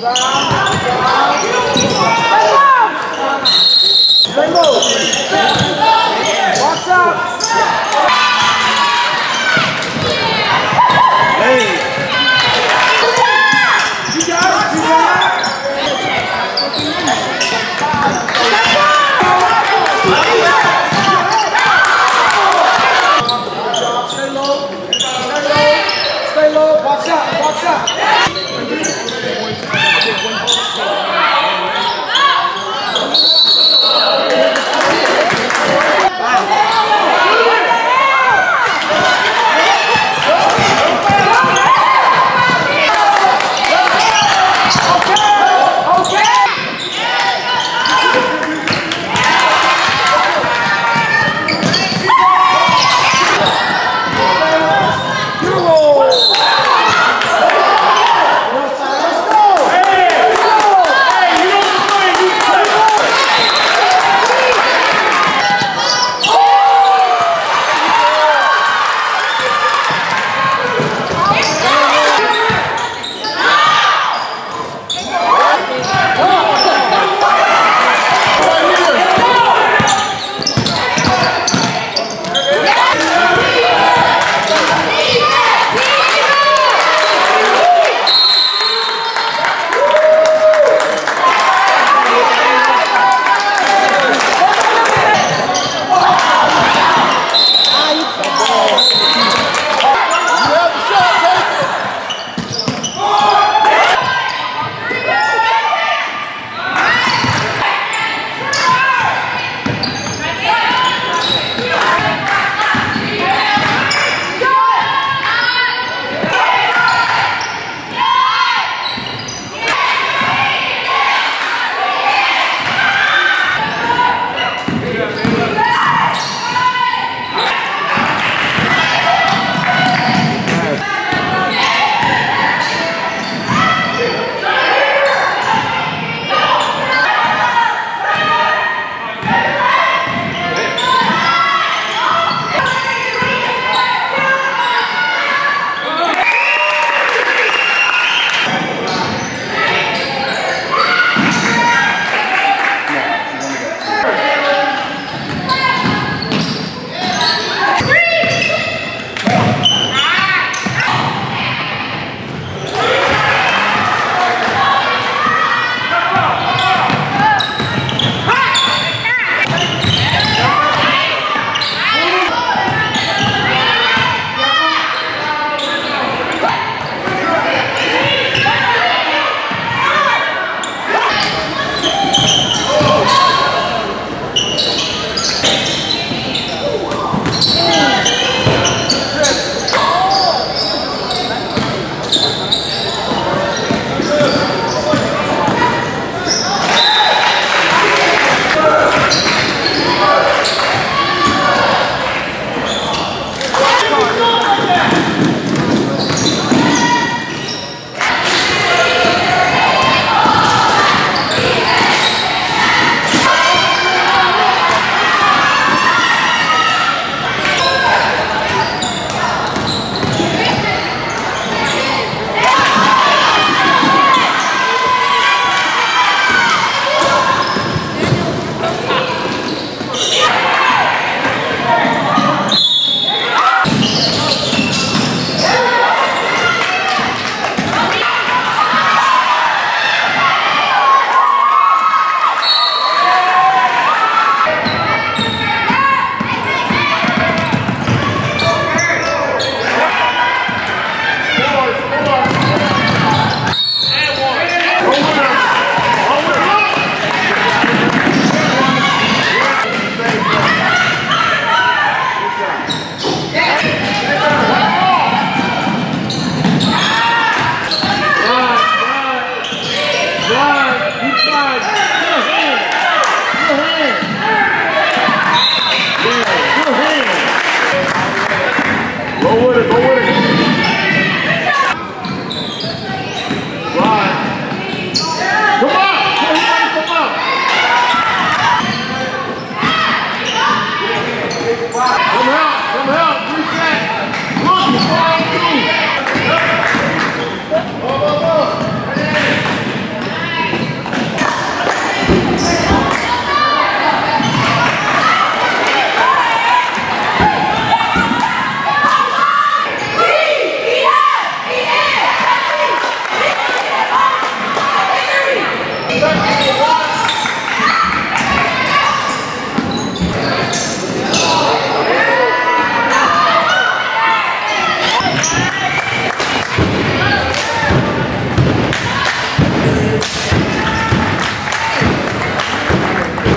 Vai!